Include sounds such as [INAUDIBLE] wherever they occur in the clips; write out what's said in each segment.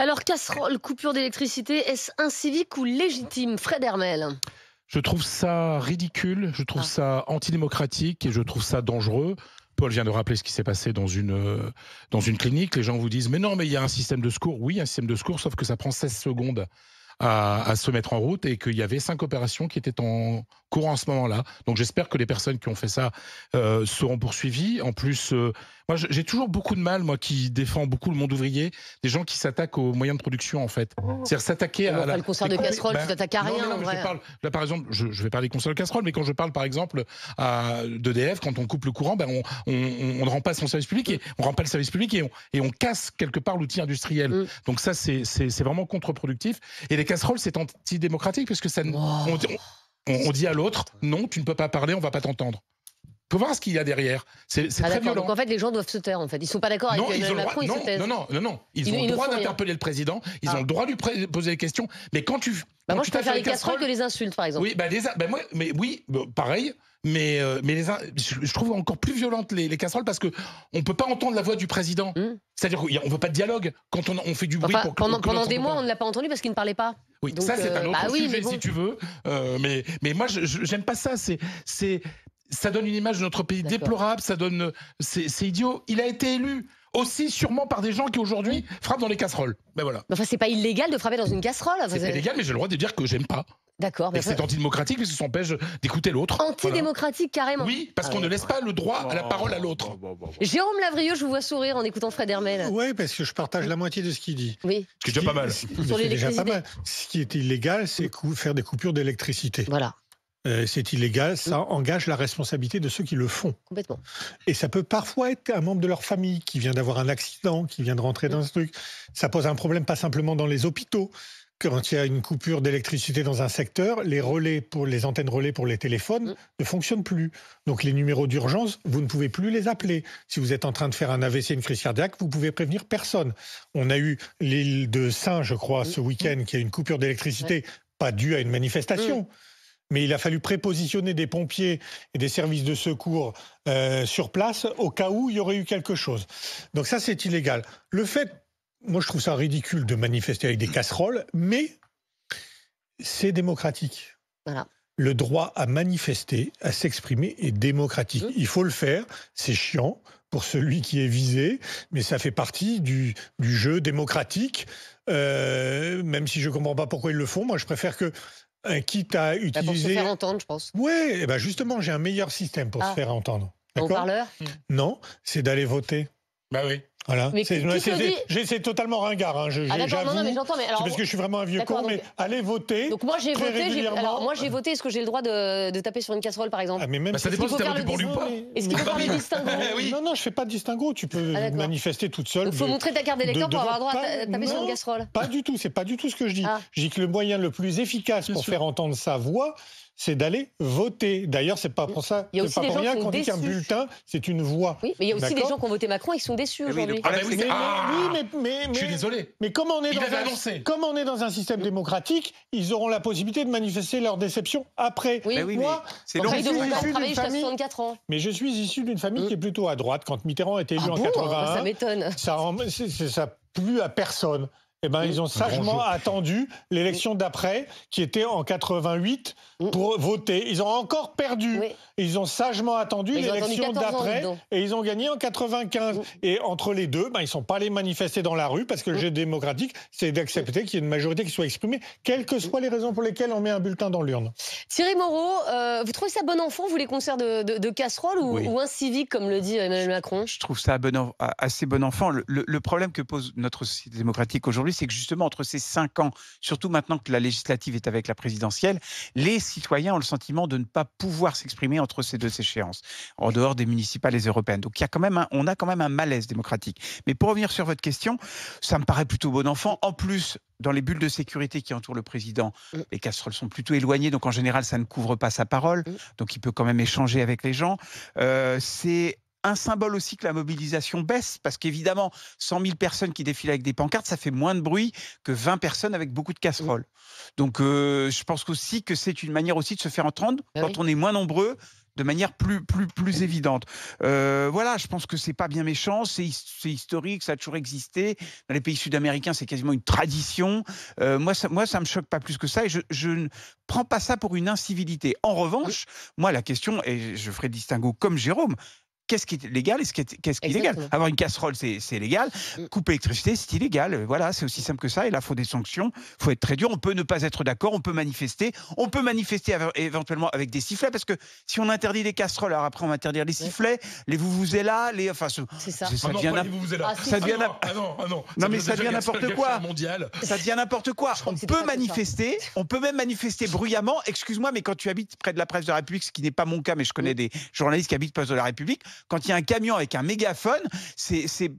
Alors, casserole, coupure d'électricité, est-ce incivique ou légitime Fred Hermel? Je trouve ça ridicule, je trouve Ah. ça antidémocratique et je trouve ça dangereux. Paul vient de rappeler ce qui s'est passé dans une, euh, dans une clinique. Les gens vous disent Mais non, mais il y a un système de secours. Oui, un système de secours, sauf que ça prend 16 secondes à, à se mettre en route et qu'il y avait cinq opérations qui étaient en cours en ce moment-là. Donc j'espère que les personnes qui ont fait ça euh, seront poursuivies. En plus, euh, moi j'ai toujours beaucoup de mal, moi qui défends beaucoup le monde ouvrier, des gens qui s'attaquent aux moyens de production en fait. C'est-à-dire s'attaquer à enfin, la. le concert de casserole, tu t'attaques à rien, non, en vrai. je parle, là par exemple, je, je vais parler concert de casserole, mais quand je parle par exemple à d'EDF, quand on coupe le courant, ben on, on, on ne rend pas son service public et on rend pas le service public et on, et on casse quelque part l'outil industriel. Mm. Donc ça c'est vraiment contre-productif. Et les casseroles c'est antidémocratique parce que ça, Oh. on- on dit à l'autre non, tu ne peux pas parler, on va pas t'entendre. Faut voir ce qu'il y a derrière. C'est Ah, très violent. Donc en fait, les gens doivent se taire, en fait. Ils sont pas d'accord avec Non, Emmanuel Macron, droit, ils se non, taisent. non, non, non, non, ils Ils- ont ils le ne droit d'interpeller le président, ils Ah. ont le droit de lui poser des questions, mais quand tu... Bah, quand moi, tu je préfère les casseroles que les insultes, par exemple. Oui, bah, les, bah, moi, mais oui, pareil, mais, euh, mais les, je, trouve encore plus violentes les, les casseroles parce que on peut pas entendre la voix du président. Mm. C'est-à-dire qu'on veut pas de dialogue quand on, on fait du bruit Enfin, pour pendant, pendant des mois, on ne l'a pas entendu parce qu'il ne parlait pas. Oui, Donc, ça c'est un euh, autre bah oui, sujet bon. si tu veux. Euh, mais, mais moi, j'aime pas ça. C'est, c'est, ça donne une image de notre pays déplorable. Ça donne, c'est, idiot. Il a été élu aussi sûrement par des gens qui aujourd'hui frappent dans les casseroles. Ben voilà. Mais Enfin, c'est pas illégal de frapper dans une casserole. C'est pas illégal, mais j'ai le droit de dire que j'aime pas. D'accord. Mais c'est antidémocratique parce que ça empêche d'écouter l'autre. Voilà. Antidémocratique, carrément. Oui, parce Ah qu'on ouais. ne laisse pas le droit à la parole à l'autre. Jérôme Lavrieux, je vous vois sourire en écoutant Fred Hermel. Oui, parce que je partage la moitié de ce qu'il dit. Oui, Ce qui est déjà pas mal. C'est déjà pas mal. Ce qui est illégal, c'est faire des coupures d'électricité. voilà, Euh, c'est illégal, ça engage la responsabilité de ceux qui le font. complètement. Et ça peut parfois être un membre de leur famille qui vient d'avoir un accident, qui vient de rentrer dans ce truc. Ça pose un problème pas simplement dans les hôpitaux. Quand il y a une coupure d'électricité dans un secteur, les relais pour les antennes relais pour les téléphones Mm. ne fonctionnent plus. Donc les numéros d'urgence, vous ne pouvez plus les appeler. Si vous êtes en train de faire un AVC, une crise cardiaque, vous pouvez prévenir personne. On a eu l'île de Saint, je crois, ce week-end, qui a une coupure d'électricité, pas due à une manifestation. Mais il a fallu prépositionner des pompiers et des services de secours euh, sur place au cas où il y aurait eu quelque chose. Donc ça, c'est illégal. Le fait, moi je trouve ça ridicule de manifester avec des casseroles, mais c'est démocratique. Voilà. Le droit à manifester, à s'exprimer est démocratique. Mmh. Il faut le faire, c'est chiant pour celui qui est visé, mais ça fait partie du, du jeu démocratique. Euh, même si je ne comprends pas pourquoi ils le font, moi je préfère que, euh, quitte à Bah, pour se utiliser... faire entendre, je pense. Ouais, eh ben justement, j'ai un meilleur système pour Ah. se faire entendre. Au D'accord? parleur Non, c'est d'aller voter. Bah oui. Voilà. C'est dit- totalement ringard. Hein. Je- Ah d'accord, non, non, mais j'entends. C'est alors, parce que je suis vraiment un vieux con, mais allez voter. donc moi j'ai voté. Alors moi j'ai voté. Est-ce que j'ai le droit de, de taper sur une casserole, par exemple Ah, mais même Bah, ça dépend si t'as voté pour lui ou pas. Est-ce qu'il faut Bah faire le distinguo Eh oui. Non, non, je fais pas de distinguo. Tu peux Ah, manifester toute seule. Donc faut de- montrer ta carte d'électeur de- pour de avoir le droit ta- taper sur une casserole. Pas du tout, c'est pas du tout ce que je dis. Ah. Je dis que le moyen le plus efficace pour faire entendre sa voix, c'est d'aller voter. D'ailleurs, c'est pas pour ça, Il y a c'est aussi pas des pour gens rien qu'on dit qu'un bulletin, c'est une voix. Oui, mais il y a aussi des gens qui ont voté Macron et qui sont déçus aujourd'hui. Ah, oui, Mais, ah Je suis désolé. Mais comme on est dans un, annoncé. comme on est dans un système démocratique, ils auront la possibilité de manifester leur déception après. Oui. Oui, Moi, mais c'est long. je ils suis devront issu quand même d'une travailler jusqu'à famille- 64 ans. mais je suis issu d'une famille Mm. qui est plutôt à droite. Quand Mitterrand a été élu Ah en bon? 81, Ça m'étonne. ça, ça plu à personne. Eh ben, ils ont sagement attendu l'élection d'après, qui était en 88, Mm. pour voter. Ils ont encore perdu. Oui. Ils ont sagement attendu l'élection 14 ans, d'après et ils ont gagné en 95. Mm. Et entre les deux, ben, ils ne sont pas allés manifester dans la rue parce que le Mm. jeu démocratique, c'est d'accepter qu'il y ait une majorité qui soit exprimée, quelles que soient les raisons pour lesquelles on met un bulletin dans l'urne. Thierry Moreau, euh, vous trouvez ça bon enfant, vous, les concerts de, de, de casseroles ou, Oui. ou un civique, comme le dit Emmanuel Macron? Je trouve ça bon assez bon enfant. Le problème que pose notre société démocratique aujourd'hui, c'est que justement, entre ces cinq ans, surtout maintenant que la législative est avec la présidentielle, les citoyens ont le sentiment de ne pas pouvoir s'exprimer entre ces deux échéances, en dehors des municipales et européennes. Donc il y a quand même un- on a quand même un malaise démocratique. Mais pour revenir sur votre question, ça me paraît plutôt bon enfant. En plus, dans les bulles de sécurité qui entourent le président, Mm. les casseroles sont plutôt éloignées, donc en général, ça ne couvre pas sa parole. Mm. Donc il peut quand même échanger avec les gens. Euh, c'est un symbole aussi que la mobilisation baisse, parce qu'évidemment, 100 000 personnes qui défilent avec des pancartes, ça fait moins de bruit que 20 personnes avec beaucoup de casseroles. Donc, euh, je pense aussi que c'est une manière aussi de se faire entendre Bah quand on est moins nombreux de manière plus, plus, plus évidente. Euh, voilà, je pense que c'est pas bien méchant, c'est historique, ça a toujours existé. Dans les pays sud-américains, c'est quasiment une tradition. Euh, moi, ça, moi, ça me choque pas plus que ça et je, je ne prends pas ça pour une incivilité. En revanche, moi, la question, et je ferai distinguo comme Jérôme, qu'est-ce qui est légal et qu'est-ce qui est illégal. Avoir une casserole, c'est légal. Mm. Couper l'électricité, c'est illégal. Voilà, c'est aussi simple que ça. Et là, il faut des sanctions. Il faut être très dur. On peut ne pas être d'accord. On peut manifester. On peut manifester éventuellement avec des sifflets. Parce que si on interdit les casseroles, alors après, on va interdire les sifflets, les vous vous là, les. Enfin, c'est ça. Ça devient non, non, mais ça devient n'importe quoi. Ça devient n'importe quoi. On peut manifester. On peut même manifester bruyamment. Excuse-moi, mais quand tu habites près de la presse de la République, ce qui n'est pas mon cas, mais je connais des journalistes qui habitent près de la République, quand il y a un camion avec un mégaphone, c'est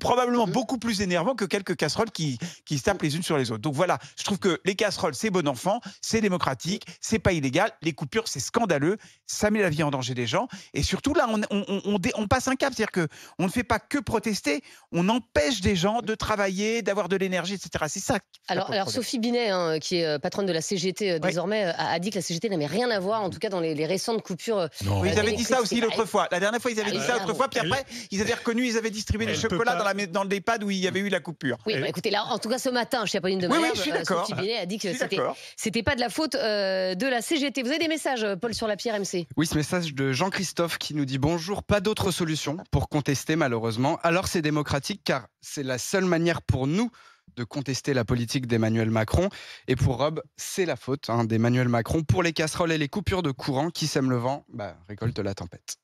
probablement beaucoup plus énervant que quelques casseroles qui, qui se tapent les unes sur les autres. Donc voilà, je trouve que les casseroles, c'est bon enfant, c'est démocratique, c'est pas illégal. Les coupures, c'est scandaleux, ça met la vie en danger des gens. Et surtout, là, on, on, on, passe un cap. C'est-à-dire qu'on ne fait pas que protester, on empêche des gens de travailler, d'avoir de l'énergie, etc. C'est ça. Alors, alors Sophie Binet, hein, qui est euh, patronne de la CGT euh, désormais, euh, a, dit que la CGT n'avait rien à voir, en tout cas dans les, récentes coupures. Non. ils avaient dit ça aussi l'autre fois. La dernière fois, ils avaient dit ça l'autre fois, puis après, ils avaient reconnu, ils avaient distribué des chocolats dans, la, dans le l'EHPAD où il y avait eu la coupure. Oui, bah, écoutez, là, en tout cas, ce matin, chez Apolline de oui, oui, je suis d'accord. Sophie a dit que c'était, c'était pas de la faute de la CGT. Vous avez des messages, Paul, sur la pierre MC Oui, ce message de Jean-Christophe qui nous dit bonjour, pas d'autre solution pour contester malheureusement. Alors c'est démocratique car c'est la seule manière pour nous de contester la politique d'Emmanuel Macron. Et pour Rob, c'est la faute hein, d'Emmanuel Macron pour les casseroles et les coupures de courant qui sèment le vent, bah, récolte la tempête.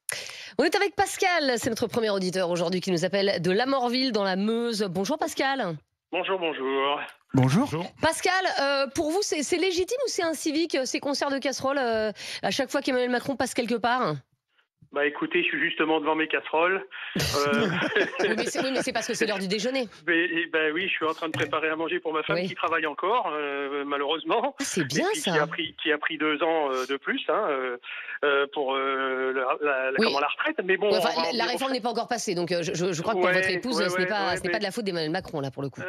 On est avec Pascal, c'est notre premier auditeur aujourd'hui qui nous appelle de Lamorville dans la Meuse. Bonjour Pascal. Bonjour, bonjour. Bonjour. Pascal, euh, pour vous, c'est légitime ou c'est un civique ces concerts de casseroles euh, à chaque fois qu'Emmanuel Macron passe quelque part? Bah écoutez, je suis justement devant mes casseroles. Euh... [LAUGHS] [LAUGHS] oui, mais c'est parce que c'est l'heure du déjeuner. Mais, ben oui, je suis en train de préparer à manger pour ma femme qui travaille encore, euh, malheureusement. Ah, c'est bien ça. Qui a, pris, qui a pris deux ans euh, de plus hein, euh, pour la, la, comment, la retraite. Mais bon, la, réforme n'est pas encore passée, donc je, je, crois que pour votre épouse, ce n'est pas, pas de la faute d'Emmanuel Macron là pour le coup.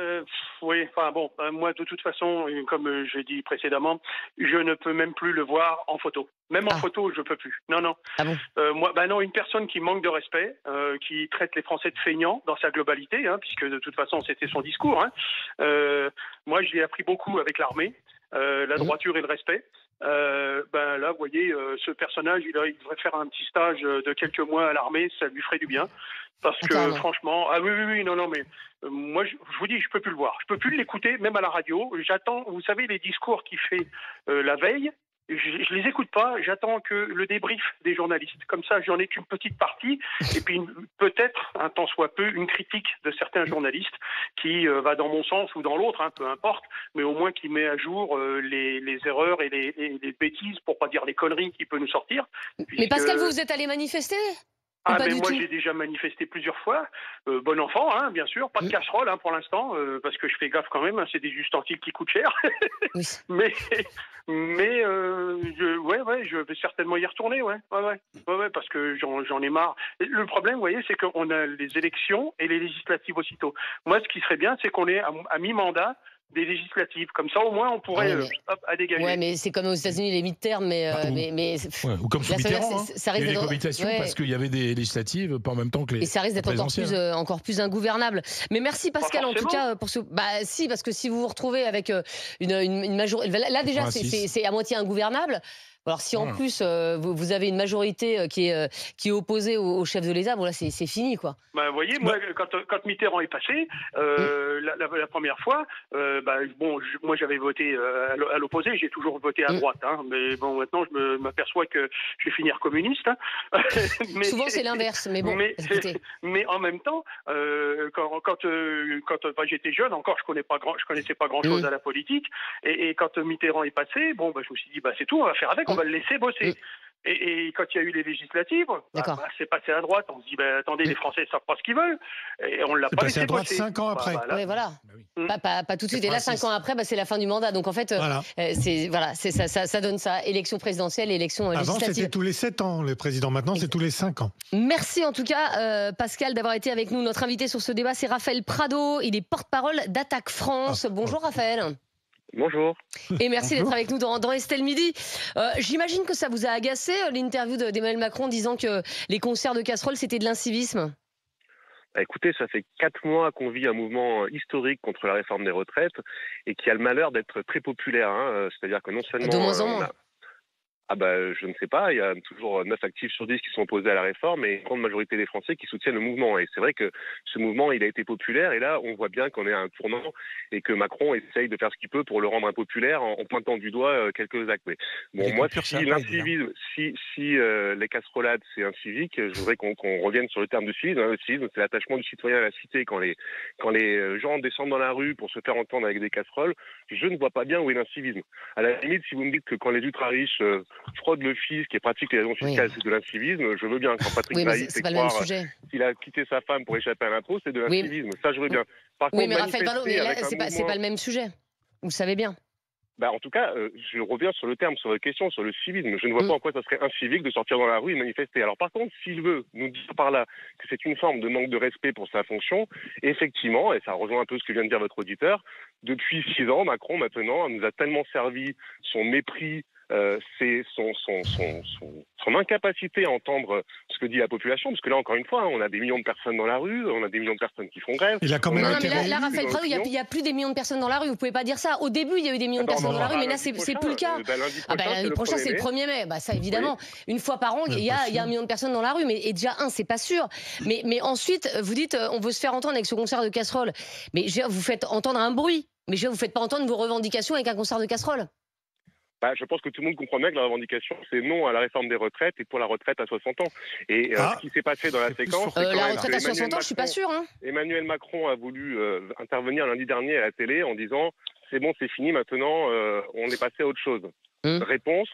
oui, enfin bon, moi de toute façon, comme je l'ai dit précédemment, je ne peux même plus le voir en photo. Même en ah. photo, je peux plus. Non, non. Ah bon? Moi, bah non, une personne qui manque de respect, euh, qui traite les Français de feignants dans sa globalité, hein, puisque de toute façon c'était son discours. Hein. Euh, moi, j'ai appris beaucoup avec l'armée, euh, la mhm. droiture et le respect. ben là, vous voyez, ce personnage, il, devrait faire un petit stage de quelques mois à l'armée, ça lui ferait du bien. Parce que franchement, ah oui, oui, oui, non, non, mais moi, je, je, vous dis, je peux plus le voir, je peux plus l'écouter, même à la radio. J'attends, vous savez, les discours qu'il fait la veille, je, je les écoute pas, j'attends que le débrief des journalistes. Comme ça, j'en ai qu'une petite partie, et puis peut-être, un temps soit peu, une critique de certains journalistes qui euh, va dans mon sens ou dans l'autre, hein, peu importe, mais au moins qui met à jour euh, les, les, erreurs et les, les, bêtises, pour pas dire les conneries qui peut nous sortir. Mais Pascal, vous vous êtes allé manifester? Ah ben moi j'ai déjà manifesté plusieurs fois. Euh, bon enfant, hein, bien sûr, pas de casserole hein, pour l'instant, euh, parce que je fais gaffe quand même. Hein, c'est des ustensiles qui coûtent cher. [LAUGHS] mais mais euh, je, ouais ouais, je vais certainement y retourner, ouais ouais ouais, ouais, parce que j'en ai marre. le problème, vous voyez, c'est qu'on a les élections et les législatives aussitôt. Moi, ce qui serait bien, c'est qu'on est à mi-mandat des législatives. Comme ça, au moins, on pourrait ouais, euh, à dégager. Ouais, mais c'est comme aux États-Unis les mid-term, mais, euh, mais, mais ou comme sous Mitterrand, hein. ça, il y a des cohabitations parce qu'il y avait des législatives, pas en même temps que les. Et ça risque d'être encore plus, euh, encore plus ingouvernable. Mais merci Pascal en tout cas pour ce. Bah si, parce que si vous vous retrouvez avec une, une, une majorité, là déjà c'est à moitié ingouvernable. Alors si en plus euh, vous, avez une majorité euh, qui est, euh, qui est opposée au, chef de l'État, bon là c'est fini quoi. Bah, vous voyez, moi quand, quand, Mitterrand est passé, mm. la, la, première fois, bah, bon, moi j'avais voté à l'opposé, j'ai toujours voté à mm. droite, hein, mais bon maintenant je m'aperçois que je vais finir communiste. Hein. [LAUGHS] mais, Souvent c'est l'inverse, mais bon. Mais, [LAUGHS] [LAUGHS] mais, en même temps, quand, quand, quand j'étais jeune, encore je connais pas grand, je connaissais pas grand chose à la politique, et, et, quand Mitterrand est passé, bon, bah, je me suis dit bah c'est tout, on va faire avec on va le laisser bosser. Et, quand il y a eu les législatives, bah, bah, c'est passé à droite. On se dit, bah, attendez, les Français ne savent pas ce qu'ils veulent. Et on l'a pas laissé à droite cinq ans après. Oui, voilà. Pas, pas, tout de suite. Et là, cinq ans après, c'est la fin du mandat. Donc en fait, euh, euh, c'est voilà, ça, ça, ça, donne ça. Élection présidentielle, élection Avant, législative. Avant, c'était tous les sept ans, le président. Maintenant, c'est tous les cinq ans. Merci en tout cas, euh, Pascal, d'avoir été avec nous. Notre invité sur ce débat, c'est Raphaël Prado. Il est porte-parole d'Attaque France. Ah. Bonjour, Raphaël. Bonjour. Et merci d'être avec nous dans, Estelle Midi. Euh, j'imagine que ça vous a agacé euh, l'interview d'Emmanuel Macron disant que les concerts de casseroles, c'était de l'incivisme bah, Écoutez, ça fait quatre mois qu'on vit un mouvement historique contre la réforme des retraites et qui a le malheur d'être très populaire. Hein. Euh, c'est-à-dire que non seulement. De moins en moins. Ah bah, je ne sais pas, il y a toujours 9 actifs sur 10 qui sont opposés à la réforme et une grande majorité des Français qui soutiennent le mouvement. Et c'est vrai que ce mouvement, il a été populaire et là, on voit bien qu'on est à un tournant et que Macron essaye de faire ce qu'il peut pour le rendre impopulaire en, pointant du doigt euh, quelques actes. Mais bon, moi, si l'incivisme, si, si euh, les casserolades, c'est un civique, je voudrais qu'on revienne sur le terme de civisme. Hein. Le civisme, c'est l'attachement du citoyen à la cité. Quand les, quand les euh, gens descendent dans la rue pour se faire entendre avec des casseroles, je ne vois pas bien où est l'incivisme. À la limite, si vous me dites que quand les ultra riches fraude le fisc qui pratique les raisons fiscales, c'est de l'incivisme, je veux bien. Quand Patrick oui, Bailly fait croire qu'il a quitté sa femme pour échapper à l'impôt, c'est de l'incivisme. Ça, je veux bien. Par oui, mais Raphaël c'est pas, pas le même sujet. Vous le savez bien. Bah, en tout cas, euh, je reviens sur le terme, sur la question, sur le civisme. Je ne vois mm. pas en quoi ça serait incivique de sortir dans la rue et manifester. Alors par contre, s'il veut nous dire par là que c'est une forme de manque de respect pour sa fonction, effectivement, et ça rejoint un peu ce que vient de dire votre auditeur, depuis six ans, Macron maintenant nous a tellement servi son mépris euh, c'est son, son, son, son, incapacité à entendre ce que dit la population, parce que là, encore une fois, hein, on a des millions de personnes dans la rue, on a des millions de personnes qui font grève. Il a quand même non, mais là, Raphaël il n'y a, plus des millions de personnes dans la rue, vous pouvez pas dire ça. Au début, il y a eu des millions de personnes dans la rue, mais là, c'est plus le cas. Ben, ah ben, lundi prochain, c'est le 1er mai. Bah, ça, évidemment, une fois par an, il y, a, y, a un million de personnes dans la rue, mais et déjà, un, c'est pas sûr. Mais, mais ensuite, vous dites, on veut se faire entendre avec ce concert de casserole. Mais vous faites entendre un bruit. Mais je vous faites pas entendre vos revendications avec un concert de casserole. Bah, je pense que tout le monde comprend bien que la revendication, c'est non à la réforme des retraites et pour la retraite à 60 ans. Et euh, ah. ce qui s'est passé dans la séquence. Euh, la retraite à 60 ans, je suis pas sûr. Hein. Emmanuel Macron a voulu euh, intervenir lundi dernier à la télé en disant c'est bon, c'est fini, maintenant on est passé à autre chose. Hum. Réponse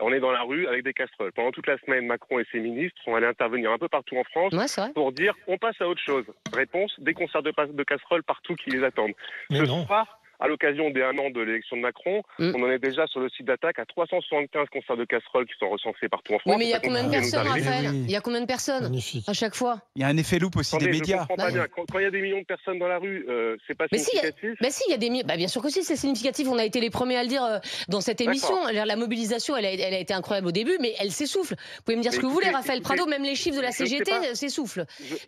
on est dans la rue avec des casseroles. Pendant toute la semaine, Macron et ses ministres sont allés intervenir un peu partout en France pour dire on passe à autre chose. Réponse des concerts de, de casseroles partout qui les attendent. Ce soir, à l'occasion des un an de l'élection de Macron, mm. on en est déjà sur le site d'attaque à 375 concerts de casseroles qui sont recensés partout en France. Oui, mais il y a combien de personnes, Raphaël Il y a combien de personnes à chaque fois Il y a un effet loupe aussi des médias. Bah quand, il y a des millions de personnes dans la rue, euh, c'est pas significatif. mais si, il y a des bah, bien sûr que si, c'est significatif. On a été les premiers à le dire euh, dans cette émission. La mobilisation, elle a, elle a, été incroyable au début, mais elle s'essouffle. Vous pouvez me dire ce que vous voulez, Raphaël Prado, même les chiffres de la CGT s'essoufflent.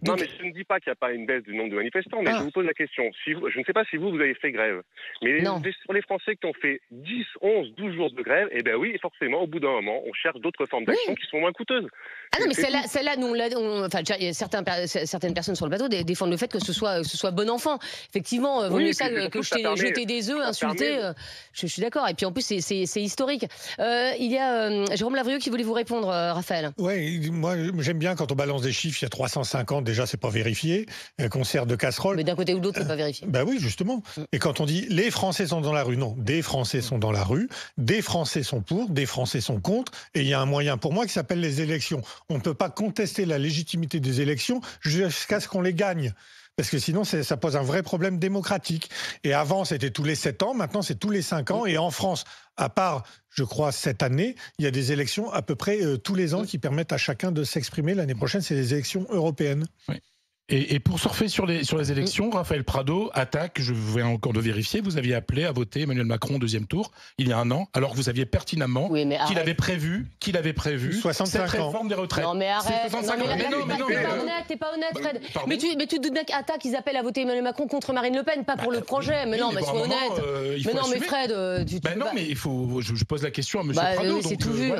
Non, mais je ne dis pas qu'il n'y a pas une baisse du nombre de manifestants, mais ah. je vous pose la question. Si je ne sais pas si vous, vous avez fait grève, mais pour les Français qui ont fait 10, 11, 12 jours de grève, eh bien oui, forcément, au bout d'un moment, on cherche d'autres formes d'action qui sont moins coûteuses. Ah non, mais celle-là, celle nous, on, enfin, certains, certaines personnes sur le plateau défendent le fait que ce soit, ce soit bon enfant. Effectivement, euh, vaut mieux ça que, jeter, des œufs, insulter. Euh, je, suis d'accord. Et puis en plus, c'est historique. Euh, il y a Jérôme Lavrieux qui voulait vous répondre, Raphaël. Oui, moi j'aime bien quand on balance des chiffres. Il y a 350, déjà, c'est pas vérifié. Un concert de casserole. Mais d'un côté ou de l'autre, c'est pas vérifié. Ben oui, justement. Et quand on dit les Français sont dans la rue, non, des Français sont dans la rue, des Français sont pour, des Français sont contre, et il y a un moyen pour moi qui s'appelle les élections. On ne peut pas contester la légitimité des élections jusqu'à ce qu'on les gagne. Parce que sinon, ça pose un vrai problème démocratique. Et avant, c'était tous les sept ans, maintenant c'est tous les cinq ans. Et en France, à part, je crois, cette année, il y a des élections à peu près euh, tous les ans qui permettent à chacun de s'exprimer. L'année prochaine, c'est les élections européennes. Oui. Et, pour surfer sur les, sur les élections, Raphaël Prado attaque, je vais encore de vérifier, vous aviez appelé à voter Emmanuel Macron au deuxième tour il y a un an, alors que vous aviez pertinemment qu'il avait prévu, qu'il avait prévu 65 cette réforme des retraites. Non mais arrête, non, mais, non, mais, non, t'es pas honnête, t'es pas honnête Fred. mais, tu, mais tu te doutes bien qu'attaque, ils appellent à voter Emmanuel Macron contre Marine Le Pen, pas pour le bah, projet. Mais non, mais sois honnête. Euh, mais non, mais Fred, euh, tu bah non, mais il faut, je pose la question à Monsieur bah, Prado. C'est tout vu.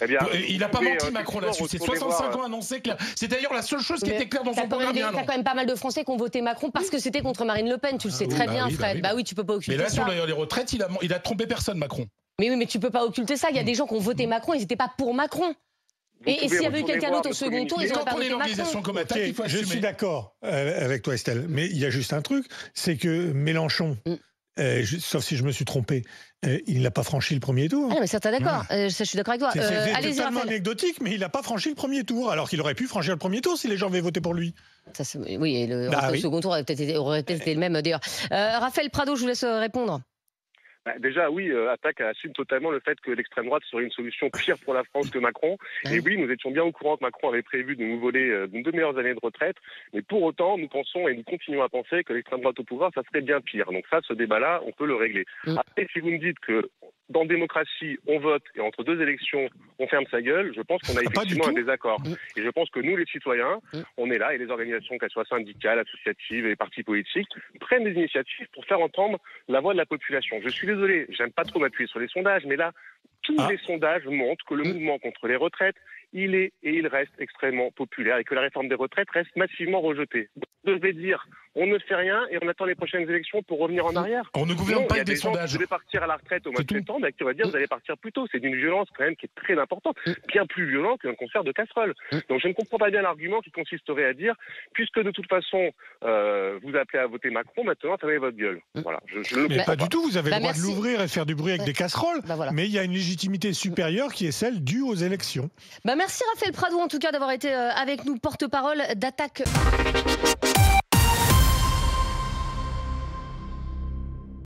Eh il n'a pas menti Macron là-dessus. C'est 65 ans annoncé clair. C'est d'ailleurs la seule chose qui était claire dans son programme. T'as quand même pas mal de Français qui ont voté Macron parce que c'était contre Marine Le Pen. Tu le sais ah très bah bien, Fred. Bah, bah oui, tu peux pas occulter ça. Mais là, sur les retraites, il a, il a trompé personne, Macron. Mais oui, mais tu peux pas occulter ça. Il y a des gens qui ont voté Macron, ils n'étaient pas pour Macron. et, s'il y avait eu quelqu'un d'autre au second tour, ils auraient pas voté Macron. Comme attaque, il faut je suis d'accord euh, avec toi, Estelle. Mais il y a juste un truc, c'est que Mélenchon. Mm. Euh, sauf si je me suis trompé, euh, il n'a pas franchi le premier tour. Ah non, mais c'est d'accord. Euh, je suis d'accord avec toi. C'est totalement anecdotique, mais il n'a pas franchi le premier tour, alors qu'il aurait pu franchir le premier tour si les gens avaient voté pour lui. Ça, oui, et le, bah second tour aurait peut-être été, le même d'ailleurs. Raphaël Prado, je vous laisse répondre. Bah, Déjà, oui, euh, Attaque assume totalement le fait que l'extrême droite serait une solution pire pour la France que Macron. Et oui, nous étions bien au courant que Macron avait prévu de nous voler euh, deux meilleures années de retraite. Mais pour autant, nous pensons et nous continuons à penser que l'extrême droite au pouvoir, ça serait bien pire. Donc ça, ce débat-là, on peut le régler. Mm. Après, si vous me dites que dans démocratie, on vote et entre deux élections, on ferme sa gueule, je pense qu'on a ah, effectivement un désaccord. Mm. Et je pense que nous, les citoyens, mm. on est là et les organisations, qu'elles soient syndicales, associatives et partis politiques, prennent des initiatives pour faire entendre la voix de la population. Je suis désolé, j'aime pas trop m'appuyer sur les sondages, mais là, tous ah. les sondages montrent que le mm. mouvement contre les retraites, il est et il reste extrêmement populaire et que la réforme des retraites reste massivement rejetée. Vous devez dire on ne fait rien et on attend les prochaines élections pour revenir en arrière. On ne gouverne pas avec des, sondages. Vous devez partir à la retraite au mois de septembre et qui va dire vous allez partir plus tôt. C'est d'une violence quand même qui est très importante, bien plus violent qu'un concert de casserole. Donc je ne comprends pas bien l'argument qui consisterait à dire puisque de toute façon euh, vous appelez à voter Macron, maintenant fermez votre gueule. Voilà. Je, ne mais pas, du tout. Vous avez le bah, droit de l'ouvrir et faire du bruit avec des casseroles, bah, mais il y a une légitimité supérieure qui est celle due aux élections. Bah merci Raphaël Prado en tout cas d'avoir été euh, avec nous porte-parole d'attaque.